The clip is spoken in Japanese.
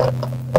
あ!